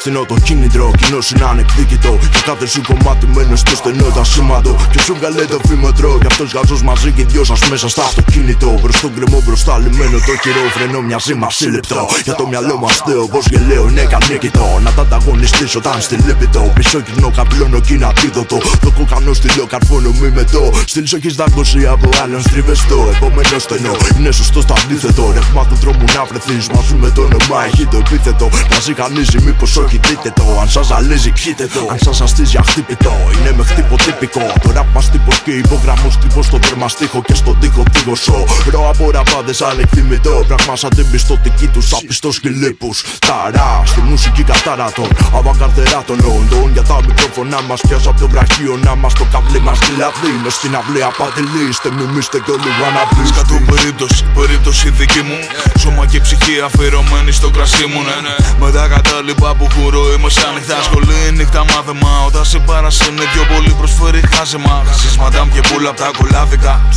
Στενό το κίνητρο, κοινό είναι ανεκδίκητο. Και κάθε σου κομμάτι μένω στο στενό τα σήματο. Και σου βγάλε το βήματρο. Γι' αυτός γαζό μαζί και δυο σας μέσα στα αυτοκίνητο. Μπροστά γκρεμό, μπροστά λιμένο το χειρό. Φρενό μοιάζει μα σύλληπτο. Για το μυαλό μας θέω, πω γελαίο είναι κανίκητο. Να τα ανταγωνιστεί όταν στη λίπητο. Πίσω κοινό καπλώνω κι είναι αντίδοτο. Το κοκανό στυλό καρφώνω μη με το. Στυλ έχει δάγκωση από άλλον στριβεστό. Επόμενο στενό είναι σωστός στο αντίθετο. Ρεύμα του δρόμου να βρεθείς μαζί με το όνομα έχει το επίθετο. Να ζυγανίζει μήπως όχι δείτε το. Αν σας ζαλίζει, πιείτε το. Αν σας αστίζει, αχτύπητο. Είναι με χτύπο τυπικό. Το ραπ μας τύπος και υπογραμμός τύπος στον τερμαστίχο και στον τοίχο τίγωσο. Ρο από ραπάδες ανεκτιμητό. Πραγμά σαν την πιστοτική τους απιστό σκυλίπου. Ταρά στη μουσική κατάρατον. Αβαγκαρτεράτων οντών για τα μικρόφωνα μας. Πιάσα από το βραχείο να μας το καβλί μας δηλαδή. Με στην αυλή απαντηλή. Είστε μιμήστε κι όλοι wannabe. Σκατού περίπτωση, περίπτωση δική μου. Σώμα και ψυχή αφιερωμένη στο κρασί μου, ναι, ναι. Με τα κατάλοιπα που χουρώ είμαι σαν νυχτά σχολή, νύχτα μάθημα. Όταν σε παρασένε πιο πολύ προσφέρει χάζεμα. Χασίσματα και πουλα από τα κολάδικα.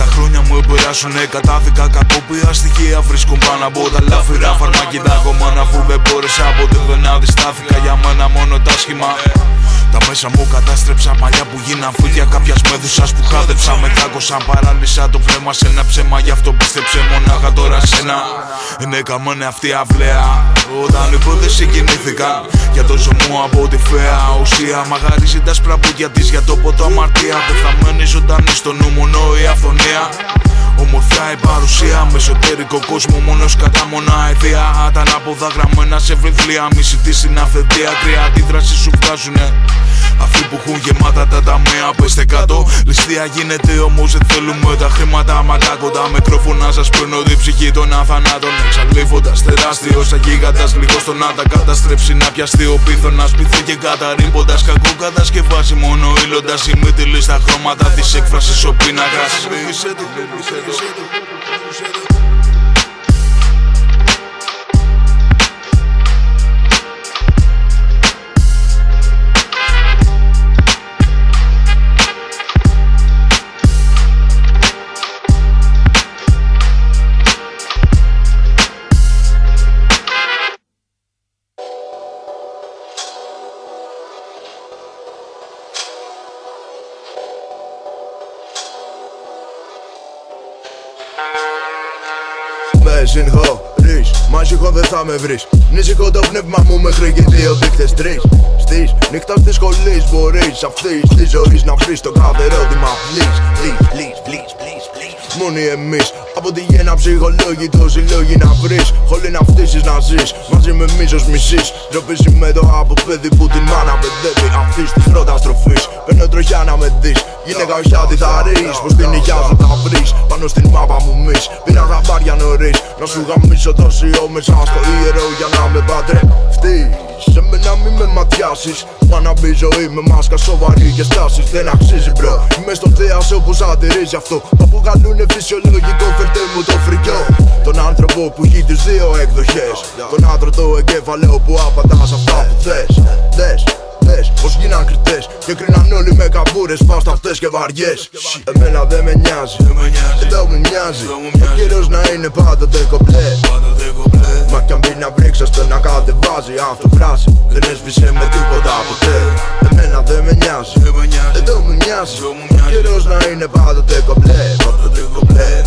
Τα χρόνια μου επεράσουνε κατάδικα Κακόπια στοιχεία βρίσκουν πάνω από τα λάφυρα Φαρμακίδα ακόμα αφού δεν μπόρεσα Ποτέ δεν αντιστάθηκα για μένα μόνο τα σχήμα τα μέσα μου κατάστρεψα μαλλιά που γίναν φύγια κάποιας μέδουσας που χάδεψα. Με δάκωσαν παράλυσα το βλέμμα σε ένα ψέμα. Γι' αυτό πίστεψε μονάχα τώρα σένα. Είναι καμένε αυτή η αυλαία. Όταν οι πρώτες συγκινήθηκαν για το ζωμό από τη φαία ουσία. Μαγαρίζει τα σπραμπούτια της για το ποτό αμαρτία. Πεθαμένη ζωντανή στο νου μόνο η αυθονία. yeah. Ομορφιά η παρουσία με εσωτερικό κόσμο μόνος κατά μονά αιδεία. Τα ανάποδα γραμμένα σε βιβλία. Μη ζητήσει να θετία. Κρύα αντίδραση σου βγάζουνε. Αυτοί που έχουν γεμάτα τα ταμεία, πέστε κάτω. Ληστεία γίνεται όμως δεν θέλουμε τα χρήματα. Μακά κοντά μικρόφωνα σας παίρνω την ψυχή των αθανάτων. Εξαλείφοντας τεράστιο σαν γίγαντας. Λίγος στο να τα καταστρέψει να πιαστεί ο πίθο να σπιθεί και καταρρύποντας. Κακό κατασκευάζει μόνο ήλοντας. Η μύτη στα χρώματα της έκφρασης ο πίνακας. Με Μάζικο δεν θα με βρεις. Νησυχώ το πνεύμα μου μέχρι και δύο δείχτες τρεις. Στις νύχτα της σχολής μπορείς. Αυτής της ζωής να βρεις το κάθε ερώτημα Please, please, please, please, please, please Μόνοι εμείς. Από τη γέννα ψυχολόγοι το συλλόγοι να βρεις. Χολή να φτύσεις να ζεις. Μαζί με μίσος μισής Ντροπή με το από παιδί που την μάνα παιδεύει Αυτής της πρώτας στροφής. Παίρνω τροχιά να με δεις. Γυναίκα όχι τι θα ρεις. Πως την υγειά σου θα βρεις. Πάνω στην μάπα μου μης. Πήρα γαμπάρια νωρίς. Να σου γαμίσω το σιώ μέσα στο ιερό Για να με παντρευτείς σε μένα μη με ματιάσεις. Πάνω μπει ζωή με μάσκα σοβαρή και στάσεις Δεν αξίζει μπρο. Είμαι στο θέασο που σατυρίζει αυτό. Μα που γαλούνε φυσιολογικό φερτέ μου το φρικιό. Τον άνθρωπο που έχει τις δύο εκδοχές. Τον άντρο το εγκέφαλο που απαντάς σε αυτά που θες. Δες Πώ πως γίναν κριτές Και κρίναν όλοι με καμπούρες φάστα αυτές και βαριές. Εμένα δεν με νοιάζει Εδώ μου μοιάζει Ο κύριος να είναι πάντοτε κομπλέ Μα κι αν μπει να βρήξαστε να κατεβάζει αυτοφράση Δεν έσβησε με τίποτα ποτέ. Εμένα δεν με νοιάζει. Εδώ μου μοιάζει Ο κύριος να είναι πάντοτε κομπλέ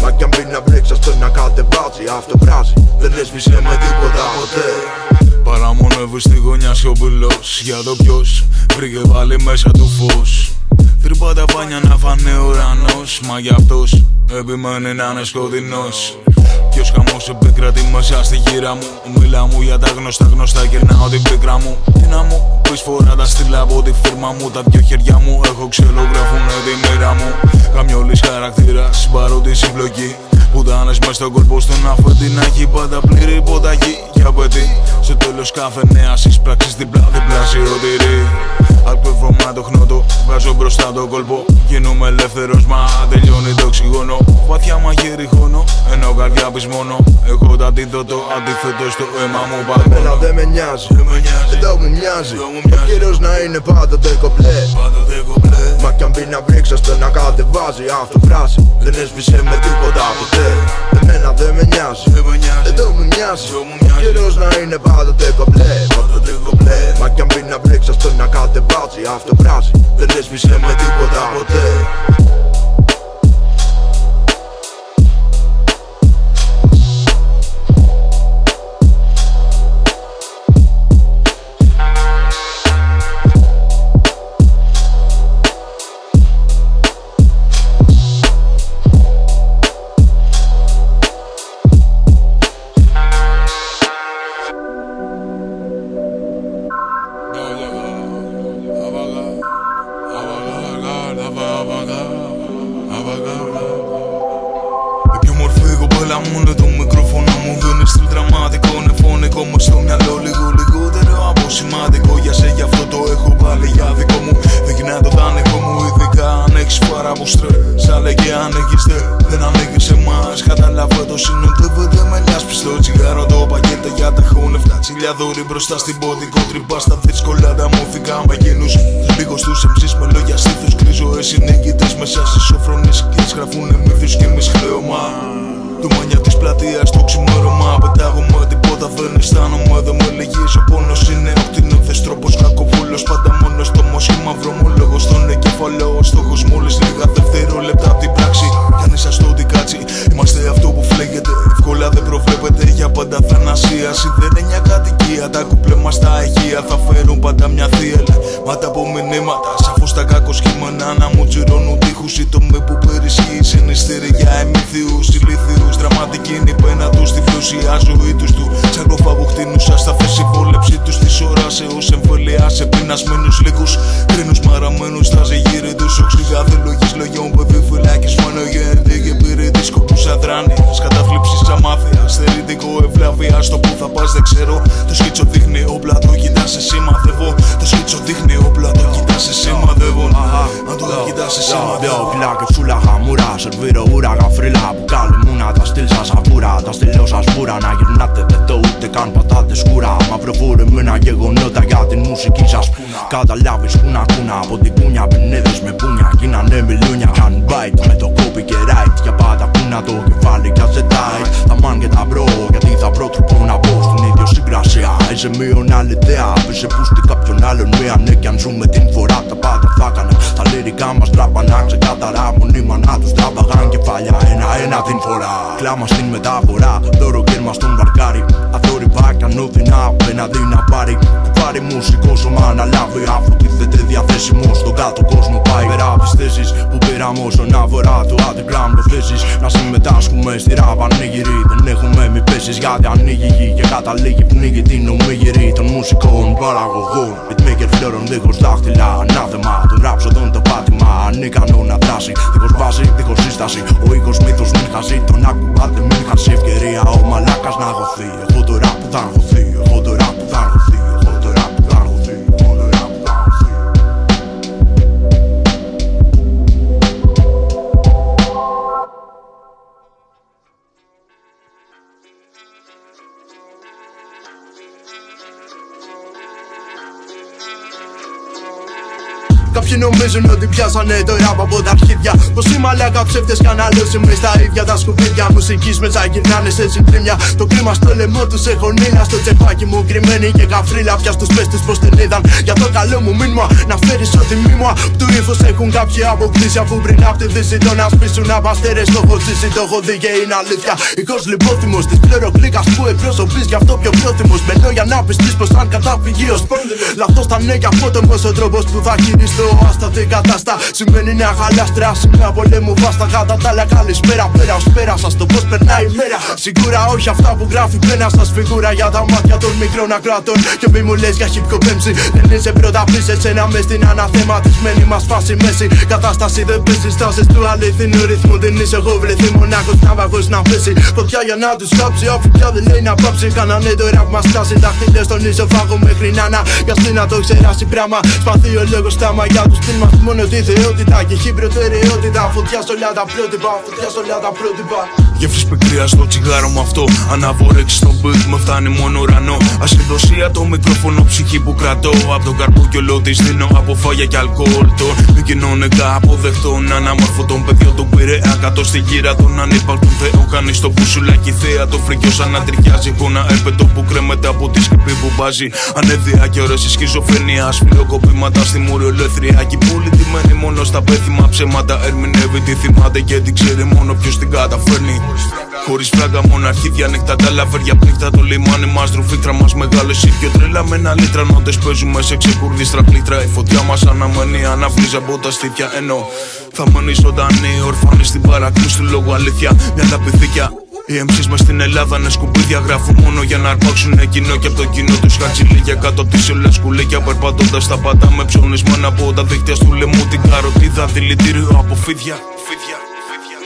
Μα κι αν μπει να βρήξαστε να κατεβάζει αυτοφράση Δεν έσβησε με τίποτα ποτέ Παραμονεύει στη γωνιά σιωπηλός. Για το ποιος βρήκε πάλι μέσα του φως. Τρύπα τα πάνια να φανεί ουρανός Μα γι' αυτός επιμένει να είναι σκοτεινός. Ποιος χαμός επικρατεί μέσα στη γύρα μου. Μίλα μου για τα γνωστά γνωστά γυρνάω την πίκρα μου. Τι να μου πεις φορά τα στείλα από τη φίρμα μου. Τα δυο χέρια μου έχω ξελογραφούνε τη μοίρα μου. Καμιόλης χαρακτήρας παρότι συμπλοκή Πουτάνες μες στον κόλπο στον αφέντη να έχει πάντα πλήρη υποταγή Και απαιτεί στο τέλος κάθε νέας εισπράξης διπλά διπλά σιρωτήρι Αλπευρωμά το χνότο, βγάζω μπροστά τον κόλπο. Γίνομαι ελεύθερος μα τελειώνει το οξυγόνο. Βαθιά μαγείρι χώνω, ενώ καρδιά πεις μόνο. Έχω το αντίδοτο, αντίθετο στο αίμα μου παγώνω Εμένα δεν με νοιάζει, εδώ μου μοιάζει Ο κύριος να είναι πάντοτε κομπλέ Μα κι αν μπει να βρήξαστε να κατεβάζει αυτοφράση Δεν έσβησε με τίποτα ποτέ Εμένα δεν με νοιάζει. Δεν το μου νοιάζει. Καιρός να είναι πάντοτε κομπλέ Μα κι αν μπει να μπλέξει αυτό να κατεβάζει Αυτό βράζει Δεν έσβησε με τίποτα ποτέ εμάς Καταλάβω το συνοδεύεται με λιάσπη στο τσιγάρο Το πακέτο για τα χώνευτα Τσιλιά δώρη μπροστά στην πόδικο Τρυπά στα δύσκολα τα μόθηκα με γίνους Λίγο στους εμψείς με λόγια στήθους Κρίζω εσύ νικητές μέσα στις σοφρονές. Και γραφούνε μύθους και εμείς χρέωμα το μανιά της πλατείας το ξημέρωμα. Πετάγομαι τίποτα δεν αισθάνομαι Δεν με λυγείς ο πόνος είναι οκτηνόδες τρόπος Κακοβούλος πάντα μόνο στο μόσχη μαύρο μόλογο Στον εγκεφαλό ο στόχος μόλις λίγα δευτερόλεπτα απ' την πράξη. Κι αν είσαστε ό,τι κάτσι Είμαστε αυτό που φλέγεται. Εύκολα δεν προβλέπεται για πάντα θανασία. Σιδερένια κατοικία Τα κουπλέ μας τα ηχεία. Θα φέρουν πάντα μια θύελα jamura Serviro uraga frila που καλή μούνα Τα στυλ σας αβούρα, τα στυλ σας βούρα Να γυρνάτε δεν το ούτε καν πατάτε σκούρα. Μαύρο φουρεμένα γεγονότα για την μουσική σας Καταλάβεις που να κούνα από την κούνια Πινέδες με πούνια. Γίνανε μιλούνια Κάνουν bite με το κόπι και right. Για πάντα που να το κεφάλι κι ας ζετάει Τα μαν και τα μπρο γιατί θα βρω τρόπο να μπω στην ιδιοσυγκρασία. Είσαι μείον άλλη ιδέα Πήσε που στη κάποιον άλλον μία ναι κι αν ζούμε την φορά τα πάντα θα έκανα Τα λυρικά μας τράπανα ξεκάθαρα Μονίμα να τους τράβαγαν κεφάλια ένα-ένα την φορά. Κλάμα στην μεταφορά, δώρο κέρμα στον βαρκάρι. Αθόρυβα κι ανώθυνα απέναντι να πάρει. Που πάρει μουσικό σώμα να λάβει. Αφού τίθεται διαθέσιμο στον κάτω κόσμο πάει Πέρα από τις θέσεις που πήραμε όσον αφορά το underground προθέσεις Να συμμετάσχουμε στη ράβα ανοίγυρη Δεν έχουμε μη πέσεις. Γιατί ανοίγει η γη Και καταλήγει πνίγει την ομίγυρη των μουσικών παραγωγών. Beatmaker φλέρων δίχως δάχτυλα Ανάθεμα. Των ράψοδων το πάτημα Ανίκανο να δράσει. Δίχως βάση, δίχως σύσταση. Ο οίκος μύθος μην χάσει Τον ακουμπάτε μην χάσει ευκαιρία Ο μαλάκας να αγωθεί. Εγώ τώρα που θα αγωθεί Εγώ τώρα νομίζουν ότι πιάσανε το ραπ από τα αρχίδια. Πως οι μαλάκα ψεύτες καναλώσεις μες στα ίδια τα σκουπίδια. Μουσικής μέσα γυρνάνε σε συντρίμια. Το κλίμα στο λαιμό τους έχω νύλα Στο τσεπάκι μου. Κρυμμένη και καφρίλα Πια στους πέστες πως την είδαν. Για το καλό μου μήνυμα να φέρεις ό,τι μήνυμα Του ύφους έχουν κάποιοι αποκτήσει. Αφού πριν απ' τη δύση το να σπίσουν από αστέρες Το έχω ζήσει, το έχω δει και είναι αλήθεια. Οικός λιπόθυμος της πληροκλίκας που εκπροσωπείς Γι' αυτό πιο πρόθυμος. Με λόγια να πιστείς πως αν καταφυγεί ως Λαθός θα είναι και απότομος ο τρόπος που θα χειριστώ Άστα την κατάστα Σημαίνει να χαλάς Σημαία πολέμου βάστα Κατά τα άλλα καλησπέρα. Πέρα ως πέρα σας το πως περνάει η μέρα. Σίγουρα όχι αυτά που γράφει πένα σας φιγούρα Για τα μάτια των μικρών ακράτων Και μη μου λες για χυπκοπέμψη Δεν είσαι πρώτα πεις εσένα μες στην αναθεματισμένη μας φάση μέση. Κατάσταση δεν παίζει στάσεις του αληθινού ρυθμού. Δεν είσαι εγώ βρεθεί μονάχος ναυαγός να πέσει. Φωτιά για να τους κάψει Αφού πια δεν λέει να πάψει. Κάνανε το ραπ μας τάση Τα χτυλές στον ισοφάγο μέχρι να να Για να το ξεράσει πράγμα Σπαθεί ο λόγος στάμα για τους στυλ Είμαστε μόνο τη θεότητα και έχει προτεραιότητα. Φωτιά στο λιάτα πρότυπα, φωτιά στο λιάτα πρότυπα. Γεύση πικρία στο τσιγάρο μου αυτό. Αναβόρεξη στο beat με φτάνει μόνο ουρανό. Ασυνδοσία το μικρόφωνο ψυχή που κρατώ. Απ' τον καρπό και ολό της δίνω από φάγια και αλκοόλ. Το μη κοινωνικά αποδεχτώ να αναμορφώ τον παιδιό του πειραιά. Κάτω στη γύρα των ανύπαρκτων θεών. Κάνει στο πουσουλάκι θέα το φρικιό σαν να τριχιάζει. Που ένα έπετο που κρέμεται από τη σκεπή που μπάζει. Ανέβεια και ώρε η σχιζοφρενία. Σφυλοκοπήματα στη μούρη ολεθρία. Και πολύ τιμένη μόνο στα πέθυμα ψέματα. Ερμηνεύει τι θυμάται και την ξέρει μόνο ποιος την καταφέρνει. Χωρίς φράγκα, μόνο αρχίδια ανοιχτά τα λαβέρια πνίχτα. Το λιμάνι μας ρουφίκτρα μας μεγάλο ίδιο τρέλα με ένα λίτρα. Νότες παίζουμε σε ξεκουρδίστρα πλήτρα. Η φωτιά μας αναμένει, αναβρίζει από τα στήθια. Ενώ θα μείνει ζωντανή, ορφάνη στην παρακμή του λόγου αλήθεια. Μια λαπηθήκια οι MCs μας στην Ελλάδα είναι σκουπίδια Γράφουν μόνο για να αρπάξουν κοινό και από το κοινό τους χατσιλίγια Κάτω τις όλα σκουλίκια περπατώντας τα πάντα Με ψωνισμένα από τα δίχτυα του λαιμού. Την καροτίδα δηλητήριο από φίδια Φίδια, φίδια,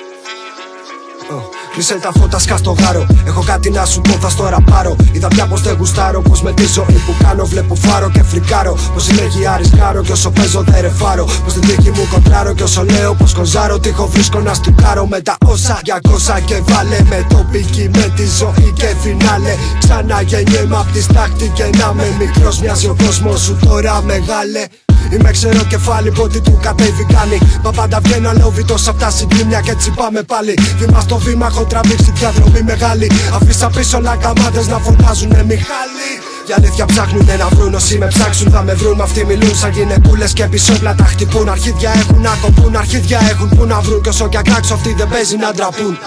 φίδια Κλείσε τα φώτα, σκά στο γάρο. Έχω κάτι να σου πω, θα στο ραπάρω. Είδα πια πως δεν γουστάρω. Πως με τη ζωή που κάνω βλέπω φάρο και φρικάρω. Πως συνέχεια αρισκάρω και όσο παίζω δεν ρεφάρω. Πως την τύχη μου κοντράρω και όσο λέω πως κοζάρω. Τύχο βρίσκω να στουκάρω με τα όσα για κόσα και βάλε. Με το πικί, με τη ζωή και φινάλε. Ξανά γεννιέμαι απ' τη στάχτη και να με μικρός. Μοιάζει ο κόσμος σου τώρα μεγάλε. Είμαι ξερό κεφάλι που ό,τι του κατέβει κάνει. Μα πάντα βγαίνω αλόβητο απ' τα συγκρίμια και έτσι πάμε πάλι. Βήμα στο βήμα έχω τραβήξει διαδρομή μεγάλη. Αφήσα πίσω λακαμάδε να φωνάζουνε Μιχάλη. Για αλήθεια ψάχνουνε να βρουν όσοι με ψάξουν θα με βρουν. Αυτοί μιλούν σαν γυναικούλες και πισόπλα τα χτυπούν. Αρχίδια έχουν να κοπούν, αρχίδια έχουν που να βρουν. Και όσο κι ακράξω αυτοί δεν παίζει να ντραπούν.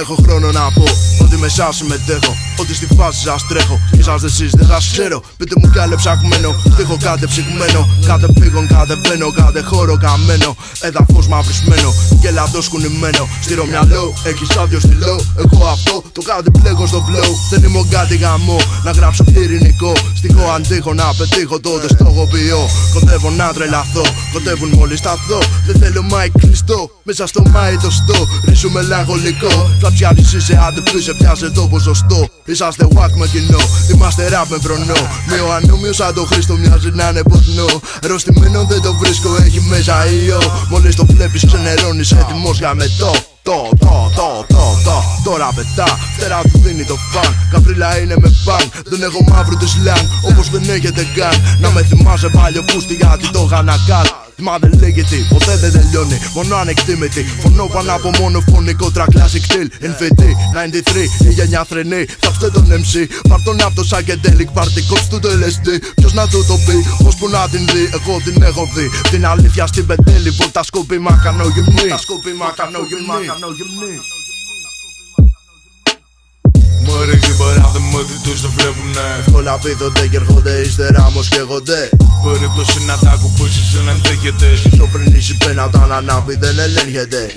Έχω χρόνο να πω ότι με εσά συμμετέχω. Ότι στη φάση σας τρέχω. Είσαστε εσεί, δεν σας ξέρω. Πείτε μου κι ψαχμένο. Στίχο κάτι ψυγμένο. Κάθε πήγον, κάθε μπαίνω. Κάθε χώρο καμένο. Έδαφος μαυρισμένο. Γελαδό κουνημένο. Στήρο μυαλό, έχει άδειο στυλό. Εγώ αυτό το κάτι πλέγω στο flow. Δεν είμαι κάτι γαμό. Να γράψω ειρηνικό. Στίχο αντίχω να πετύχω τότε στο γοπιό. Κοντεύω να τρελαθώ. Κοντεύουν μόλις σταθώ. Δεν θέλω μάικ κλειστό. Μέσα στο μάι το στό. Ρίζου μελαγχολικό. Θα πιάνει σε άντε σε πιάσε το ποσοστό. Είσαστε wack με κοινό, είμαστε rap με προνό. Με ο ανώμιο σαν το Χρήστο μοιάζει να είναι ποτνό. Ροστιμένο δεν το βρίσκω, έχει μέσα ιό. Μόλις το βλέπεις, ξενερώνεις έτοιμος για μετό. Το, το, το, το, το, τώρα πετά Φτερά του δίνει το φαν Καφρίλα είναι με παν Δεν έχω μαύρο του σλάν Όπως δεν έχετε καν Να με θυμάσαι παλιό πούστη γιατί το είχα να κάνω Μα δεν λέγεται, ποτέ δεν τελειώνει. Μόνο ανεκτήμητη. Φωνώ πάνω από μόνο φωνικό track classic still. NVT 93, η γενιά θρενή. Θαύστε τον MC. Πάρ τον από το psychedelic party coach του το LSD. Ποιος να του το πει, πώς που να την δει. Εγώ την έχω δει. Την αλήθεια στην πεντέλη. Βολτα σκοπή μα κάνω γυμνή. Τα σκοπή μα κάνω γυμνή. Μωρέ και παράδειγμα ότι τους το βλέπουνε Όλα πείθονται και έρχονται ύστερα όμως καίγονται Περίπτωση να τα ακουμπήσεις δεν ενδέχεται Σοφρενήσει πένα όταν ανάβει δεν ελέγχεται.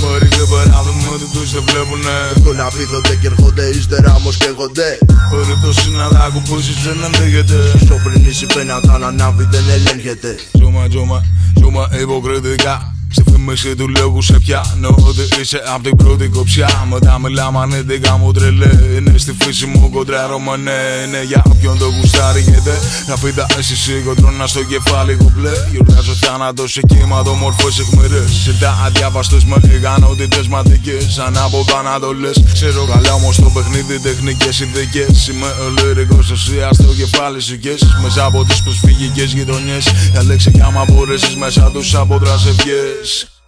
Μωρέ και παράδειγμα ότι τους το βλέπουνε. Όλα πείθονται και έρχονται ύστερα όμως καίγονται. Περίπτωση να τα ακουμπήσεις δεν ενδέχεται Σοφρενήσει πένα όταν ανάβει δεν ελέγχεται. Ζούμα, ζούμα, ζούμα υποκριτικά Στη φήμηση του λόγου σε πιάνω ότι είσαι απ' την πρώτη κοψιά. Μετά μιλάμε ανέντικα μου τρελέ. Είναι στη φύση μου κοντράρω μα ναι Είναι για όποιον το γουστάρει γιατί Να φύτα εσύ κοντρώνα στο κεφάλι κουμπλέ. Γιορτάζω θάνατος σε κύματο μορφές εχμηρές Σε τα αδιάβαστες με ικανότητες ματικές. Σαν από λες Ξέρω καλά όμως το παιχνίδι τεχνικές ειδικές Είμαι ο λυρικός εσύ στο κεφάλι σου Μέσα από τις προσφυγικές γειτονιές. Για λέξη κι άμα μπορέσεις μέσα τους από δρασευγές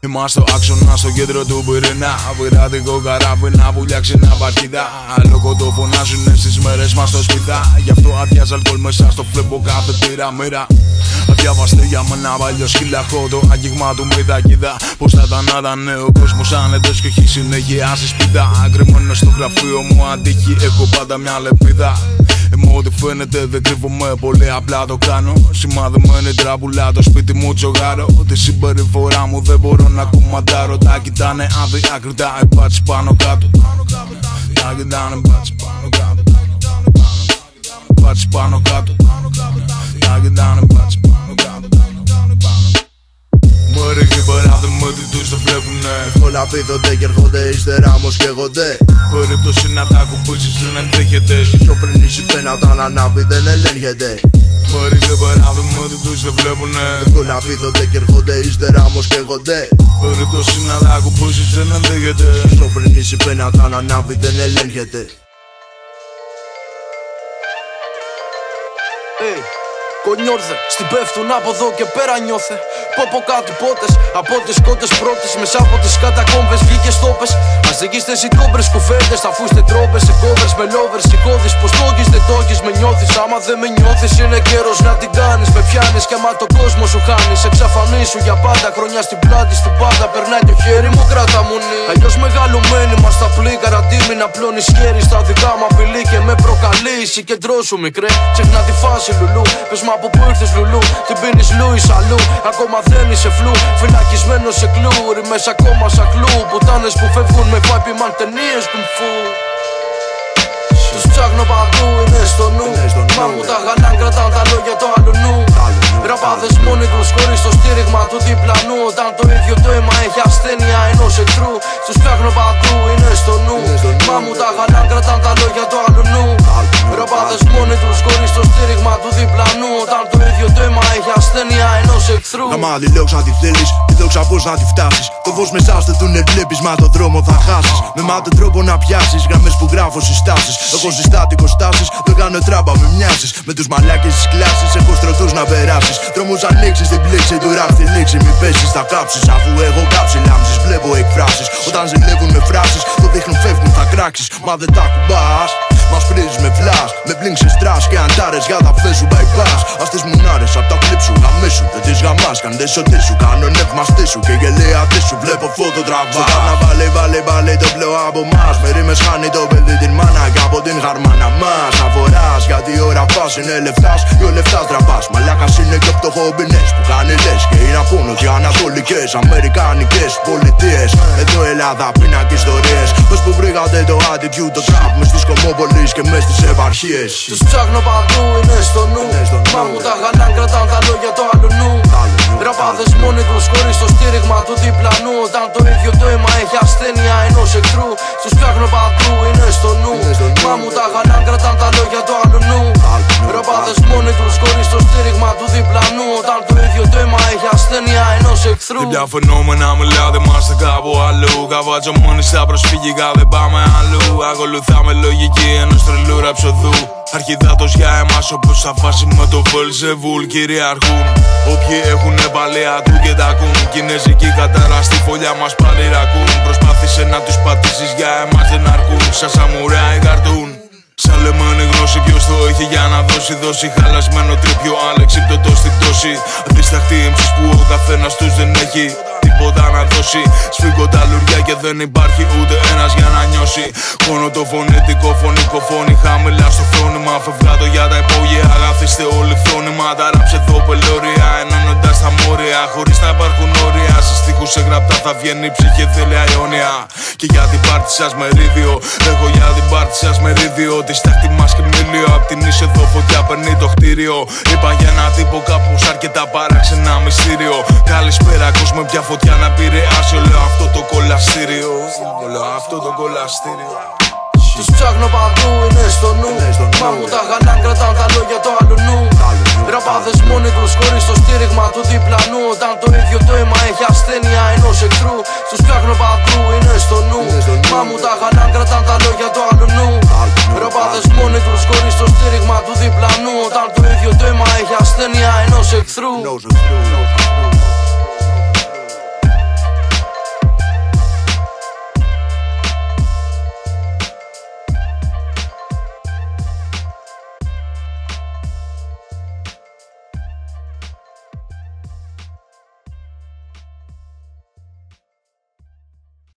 Είμαστε στο άξονα στο κέντρο του πυρηνά Πειρατικό καράβι να βουλιάξει να βαρκιδά Λόγω το φωνάζουνε στις μέρες μας στο σπιτά. Γι' αυτό αδειάζει αλκοόλ μέσα στο φλεμπο κάθε τύρα μοίρα Αδιάβαστε για μένα παλιό σκυλαχό το αγγίγμα του κοιδά Πως θα ήταν να ήταν ο κόσμος άνετος και έχει συνέχεια στη σπίτα Αγκριμμένο στο γραφείο μου αντίχει έχω πάντα μια λεπίδα. Είμαι ό,τι φαίνεται δεν κρύβομαι πολύ απλά το κάνω. Σημαδεμένη τραβουλά το σπίτι μου τσογάρω Τη συμπεριφορά μου δεν μπορώ να κουμαντάρω. Τα κοιτάνε αδιάκριτα οι πάνω κάτω. Να κοιτάνε μπάτσι πάνω κάτω. Μπάτσι πάνω κάτω. Να κοιτάνε μπάτσι πάνω κάτω Μωρέ και παράδειγμα ότι τους το βλέπουνε. Όλα πείθονται και έρχονται ύστερα όμως καίγονται. Περίπτωση να τα ακουμπήσεις δεν ενδέχεται Σοφρενήσει πένα όταν ανάβει δεν ελέγχεται. Μωρέ και παράδειγμα ότι τους το βλέπουνε. Όλα πείθονται και έρχονται ύστερα όμως καίγονται. Περίπτωση να τα ακουμπήσεις δεν ενδέχεται Σοφρενήσει πένα όταν ανάβει δεν ελέγχεται. Hey. Κονιόρθε, στην πέφτουν από εδώ και πέρα νιώθε. Πω από κάτι πότες, από τις κότε πρώτες, μέσα από τις κατακόμβες βγήκες στόπε. Μας ζυγίστες οι κόμπρες κουβέντε, θα φούστε τρόπε σε κόβες με λόβερ. Σηκώδει πως τόκει δεν τόκει, με νιώθεις. Άμα δεν με νιώθεις, είναι καιρός να την κάνεις. Με πιάνεις και άμα το κόσμο σου χάνει. Εξαφανίσου για πάντα, χρονιά στην πλάτη, στην πάντα. Περνάει το χέρι μου, κράτα μουνή. Αλλιώς μεγαλωμένοι μας τα πλήκα, αντίμη να πλώνεις χέρι στα δικά μου απειλή και με προκαλείς. Συγκεντρώσου μικρέ, ξεχνά τη φάση λουλού. Πες μα από πού ήρθε λουλού, την πίνεις Λούι αλλού. Ακόμα δεν είσαι φλού, φυλακισμένος σε κλούρι. Μέσα ακόμα σαν κλού. Πουτάνες που φεύγουν με πάπι μαν ταινίες κουμφού. Τους ψάχνω παντού, είναι στο νου. Είναι στο νου, Μα μου ναι. τα γαλάν κρατάν τα λόγια του άλλου νου. άλλου νου, Ραπάδες μόνοι τους χωρίς το στήριγμα του διπλανού. Όταν το ίδιο το αίμα έχει ασθένεια ενός εχθρού. Τους ψάχνω παντού, είναι στο νου. Είναι στο νου, Μα μου ναι. τα γαλάν κρατάν τα λόγια του άλλου νου. Άλλου νου, Ραπάδες άλλου νου. μόνοι τους χωρίς το στήριγμα του διπλανού. Όταν το ίδιο το αίμα έχει ασθένεια ενός εχθρού. Γαμάδι δόξα να τη θέλεις και δόξα πως να τη φτάσεις Το φως μέσα στο τούνελ βλέπεις μα το δρόμο θα χάσεις Με μάτιο τρόπο να πιάσεις γραμμές που γράφω συστάσεις Έχω συστάτικος στάσεις, δεν κάνω τράμπα με μοιάζεις. Με τους μαλάκες της κλάσης έχω στρωτούς να περάσεις. Δρόμους ανοίξεις την πλήξη του ραπ τη λήξη Μη πέσεις θα κάψεις αφού έχω κάψει λάμψεις Βλέπω εκφράσεις. Όταν ζηλεύουν με φράσεις Το δείχνουν φεύγουν θα κράξεις. Μα δεν τα κουμπάς Μας πρίζεις με φλάς, με blink σε στρας και αντάρες για τα φες σου bypass. Ας τις μουνάρες απ' τα κλιπ σου γαμίσου Δεν τις γαμάς κάντε σωτή σου. Κάνω νευμαστή σου Και γελαία τι σου βλέπω φώτο τραβάς. Στο καρναβάλι βάλε βάλε το πλέον από μας Με ρήμες χάνει το παιδί την μάνα και από την χαρμάνα η ώρα πας είναι λεφτάς και ο λεφτάς τραβάς Μαλάκας είναι και από το χομπινές που κάνει λες Και είναι από ότι ανατολικές, αμερικάνικες πολιτείες Εδώ Ελλάδα πίνακ ιστορίες Πες που βρήκατε το attitude, το trap Μες στις κομμόπολεις και μες στις επαρχίες Τους ψάχνω παντού, είναι στο νου. Είναι στο νου, Μα μου ναι. τα γαλάν κρατάν τα λόγια του άλλου νου. Άλλου νου, Ραπάδες μόνοι τους χωρίς το στήριγμα του διπλανού. Όταν το ίδιο το αίμα έχει ασθένεια ενός εχθρού. Τους ψάχνω παντού, είναι στο νου. Είναι στο νου, Μα μου ναι. τα γαλάν κρατάν τα λόγια του άλλου νου. Άλλου νου, Ραπάδες άλλου νου. μόνοι τους χωρίς το στήριγμα του διπλανού. Όταν το ίδιο το αίμα έχει ασθένεια ενός εχθρού. Τέτοια φαινόμενα μιλάω δεν είμαστε κάπου αλλού. Καβάτσο μόνοι στα προσφυγικά δεν πάμε αλλού. Ακολουθάμε λογική ενός τρελού ραψοδού. Αρχιδάτος για εμάς όπως θα φάση με το Βελζεβούλ κυριαρχούν Όποιοι έχουν παλαί ακούν και τα ακούν. Κινέζικη κατάρα στη φωλιά μας πάλι ρακούν. Προσπάθησε να τους πατήσεις για εμάς δεν αρκούν. Σαν σαμουράι καρτούν Σαν λεμόνι γνώση ποιος το έχει για να δώσει δόση Χαλασμένο τρίπιο αλεξίπτωτο στην τόση. Αδίσταχτοι έμψεις που ο καθένας τους δεν έχει Τίποτα να δώσει. Σφίγγω τα λουριά και δεν υπάρχει ούτε ένας για να νιώσει. Μόνο το φωνητικό φωνικό φωνή χαμηλά στο φρόνημα. Φευγάτο για τα υπόγεια. Αγαθίστε όλοι φρόνημα. Τα ράψε εδώ πελώρια. Ενώνοντας τα μόρια. Χωρίς να υπάρχουν όρια. Σε στίχους σε γραπτά θα βγαίνει η ψυχή θέλεια αιώνια. Και για την πάρτι σας μερίδιο. Έχω για την πάρτι σας μερίδιο. Τη στάχτη μας και μίλιο. Απ' την ίση εδώ φωτιά παίρνει το κτίριο Είπα για ένα τύπο κάπου αρκετά παράξενα μυστήριο. Καλησπέρα κόσμο πια φωτιά να επηρεάσει όλο αυτό το κολαστήριο Όλο αυτό το κολαστήριο Τους ψάχνω παντού, είναι στο νου. Είναι στο νου, Μα μου ναι. τα γαλάν κρατάν τα λόγια του άλλου νου. Άλλου νου, Ραπάδες μόνοι τους χωρίς το στήριγμα του διπλανού. Όταν το ίδιο το αίμα έχει ασθένεια ενός εχθρού. Τους ψάχνω παντού, είναι στο νου. Είναι στο νου, Μα μου ναι. τα γαλάν κρατάν τα λόγια του άλλου νου. Άλλου νου, Ραπάδες άλλου νου. μόνοι τους χωρίς το στήριγμα του διπλανού. Όταν το ίδιο το αίμα έχει ασθένεια ενός εχθρού.